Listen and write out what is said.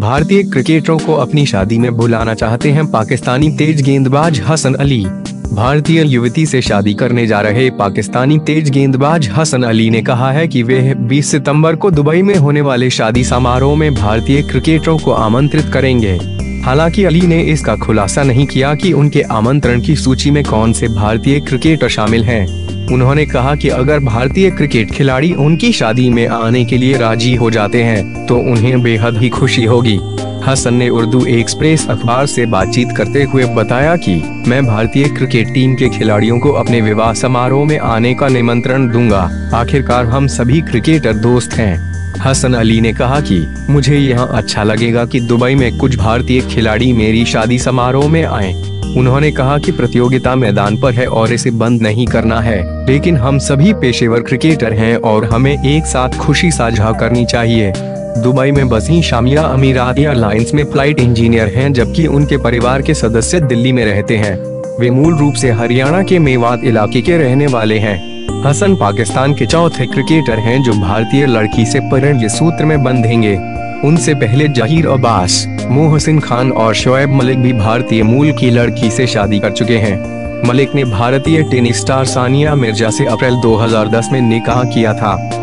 भारतीय क्रिकेटरों को अपनी शादी में बुलाना चाहते हैं पाकिस्तानी तेज गेंदबाज हसन अली भारतीय युवती से शादी करने जा रहे पाकिस्तानी तेज गेंदबाज हसन अली ने कहा है कि वे 20 सितंबर को दुबई में होने वाले शादी समारोह में भारतीय क्रिकेटरों को आमंत्रित करेंगे हालाँकि अली ने इसका खुलासा नहीं किया कि उनके आमंत्रण की सूची में कौन से भारतीय क्रिकेटर शामिल हैं। उन्होंने कहा कि अगर भारतीय क्रिकेट खिलाड़ी उनकी शादी में आने के लिए राज़ी हो जाते हैं तो उन्हें बेहद ही खुशी होगी। हसन ने उर्दू एक्सप्रेस अखबार से बातचीत करते हुए बताया कि, मैं भारतीय क्रिकेट टीम के खिलाड़ियों को अपने विवाह समारोह में आने का निमंत्रण दूँगा। आखिरकार हम सभी क्रिकेटर दोस्त हैं। हसन अली ने कहा कि, मुझे यहाँ अच्छा लगेगा कि दुबई में कुछ भारतीय खिलाड़ी मेरी शादी समारोह में आए। उन्होंने कहा कि प्रतियोगिता मैदान पर है और इसे बंद नहीं करना है। लेकिन हम सभी पेशेवर क्रिकेटर हैं और हमें एक साथ खुशी साझा करनी चाहिए। दुबई में बसी शामिया अमीरात एयरलाइंस में फ़्लाइट इंजीनियर हैं, जबकि उनके परिवार के सदस्य दिल्ली में रहते हैं। वे मूल रूप से हरियाणा के मेवात इलाके के रहने वाले हैं। हसन पाकिस्तान के चौथे क्रिकेटर हैं जो भारतीय लड़की से परिणय सूत्र में बंधेंगे। उनसे पहले जहीर अब्बास मोहसिन खान और शोएब मलिक भी भारतीय मूल की लड़की से शादी कर चुके हैं। मलिक ने भारतीय टेनिस स्टार सानिया मिर्ज़ा से अप्रैल 2010 में निकाह किया था।